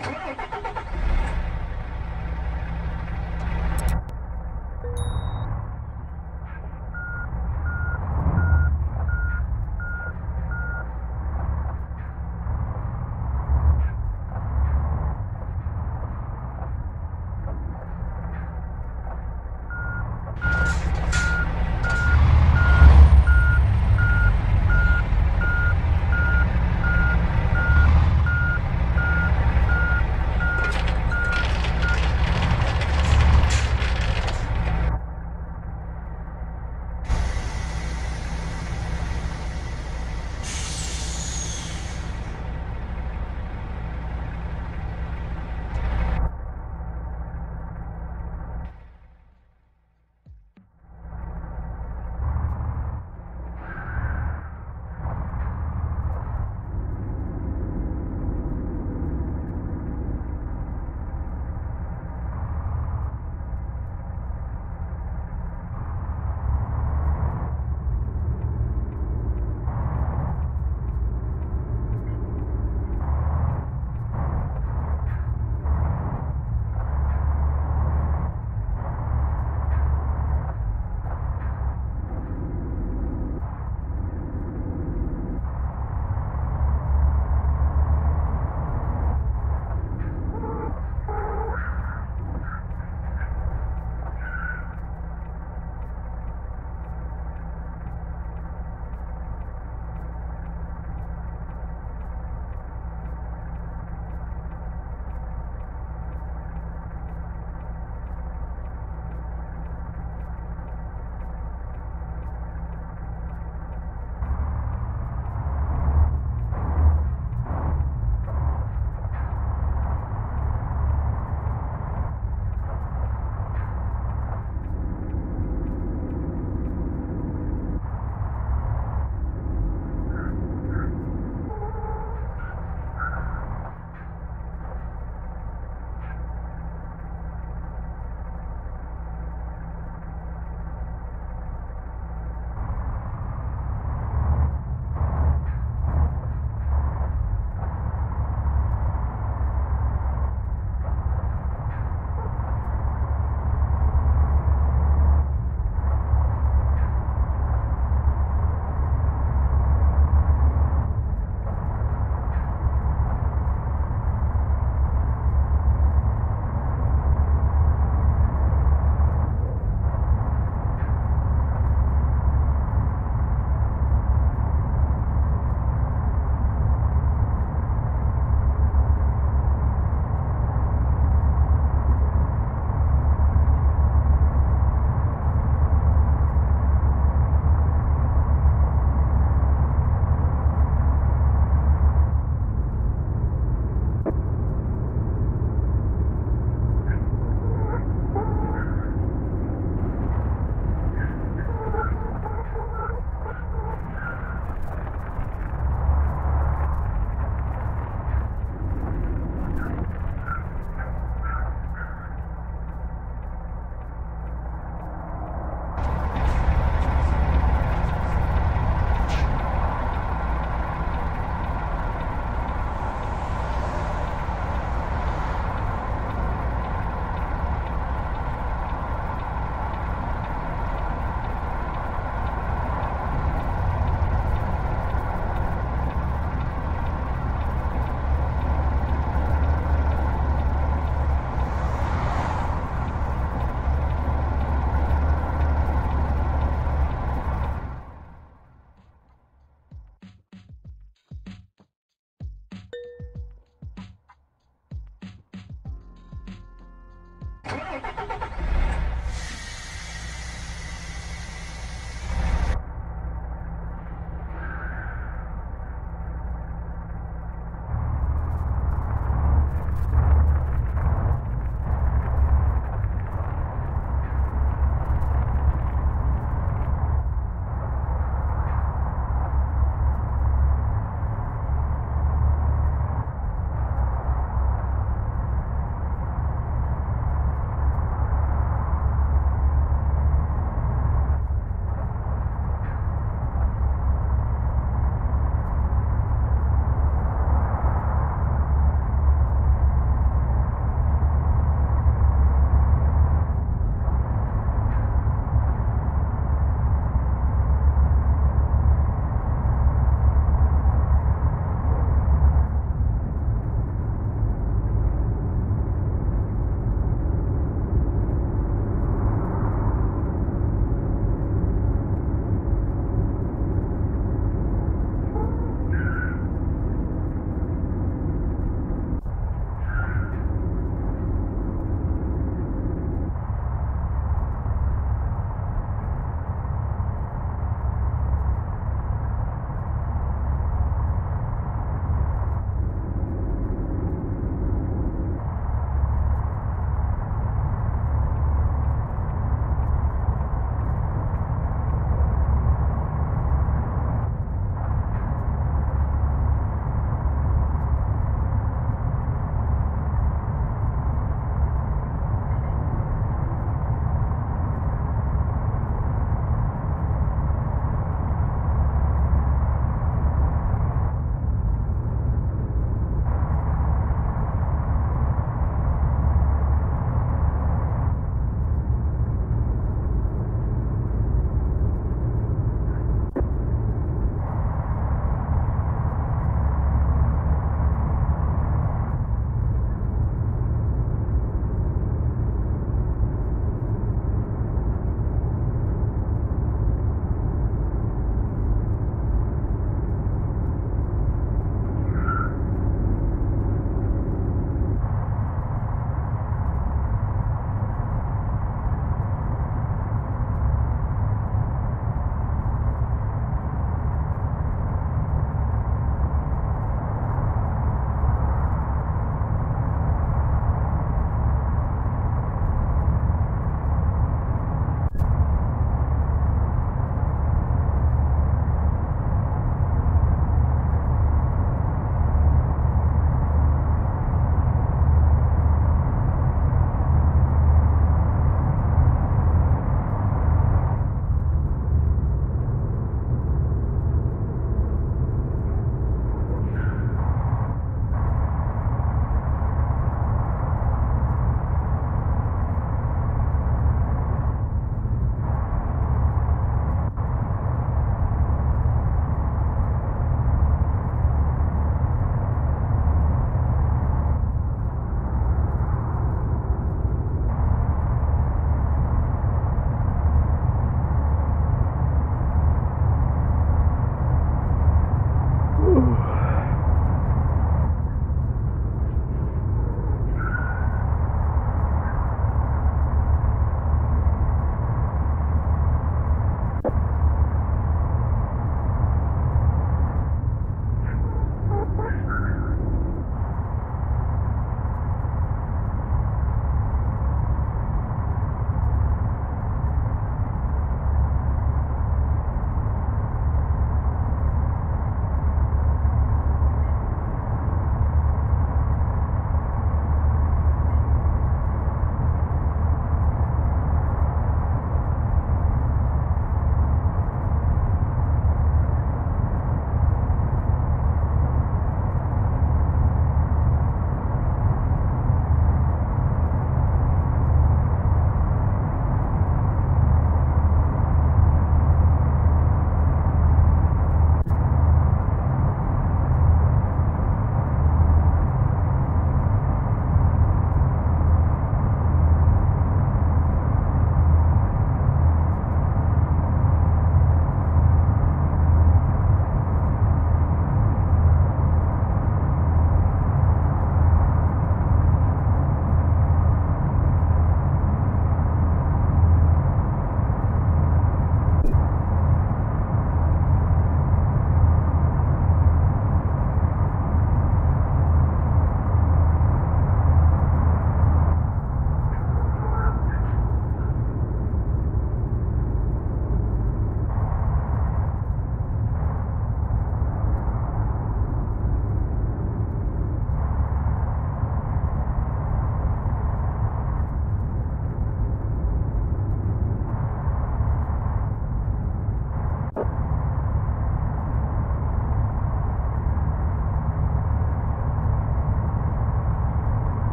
Ha ha ha! Ha ha ha ha!